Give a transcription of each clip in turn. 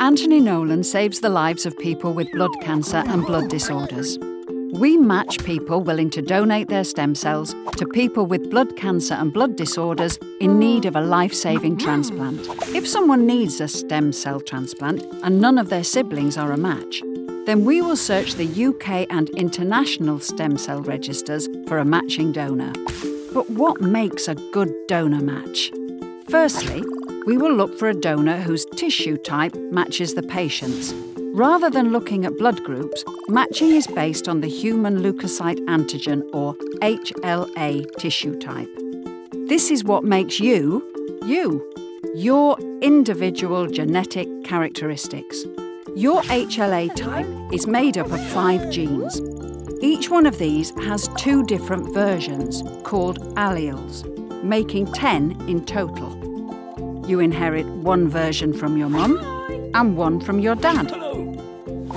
Anthony Nolan saves the lives of people with blood cancer and blood disorders. We match people willing to donate their stem cells to people with blood cancer and blood disorders in need of a life saving transplant. If someone needs a stem cell transplant and none of their siblings are a match, then we will search the UK and international stem cell registers for a matching donor. But what makes a good donor match? Firstly, we will look for a donor whose tissue type matches the patient's. Rather than looking at blood groups, matching is based on the human leukocyte antigen or HLA tissue type. This is what makes you, you, your individual genetic characteristics. Your HLA type is made up of five genes. Each one of these has two different versions, called alleles, making 10 in total. You inherit one version from your mum and one from your dad.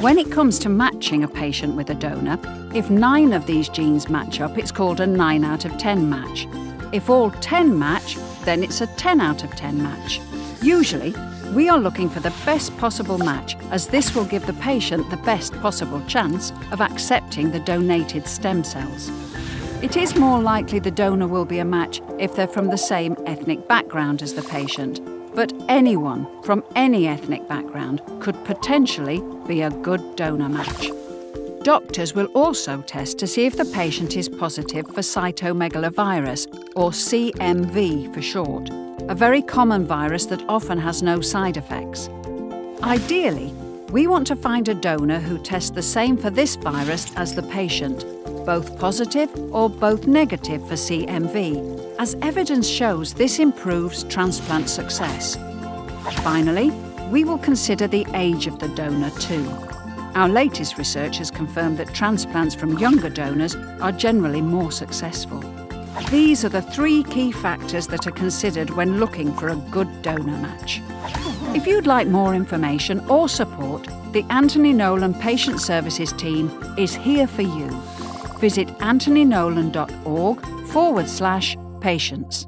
When it comes to matching a patient with a donor, if nine of these genes match up, it's called a 9 out of 10 match. If all 10 match, then it's a 10 out of 10 match. Usually, we are looking for the best possible match, as this will give the patient the best possible chance of accepting the donated stem cells. It is more likely the donor will be a match if they're from the same ethnic background as the patient, but anyone from any ethnic background could potentially be a good donor match. Doctors will also test to see if the patient is positive for cytomegalovirus, or CMV for short, a very common virus that often has no side effects. Ideally, we want to find a donor who tests the same for this virus as the patient, both positive or both negative for CMV, as evidence shows this improves transplant success. Finally, we will consider the age of the donor too. Our latest research has confirmed that transplants from younger donors are generally more successful. These are the three key factors that are considered when looking for a good donor match. If you'd like more information or support, the Anthony Nolan Patient Services team is here for you visit anthonynolan.org forward slash patients.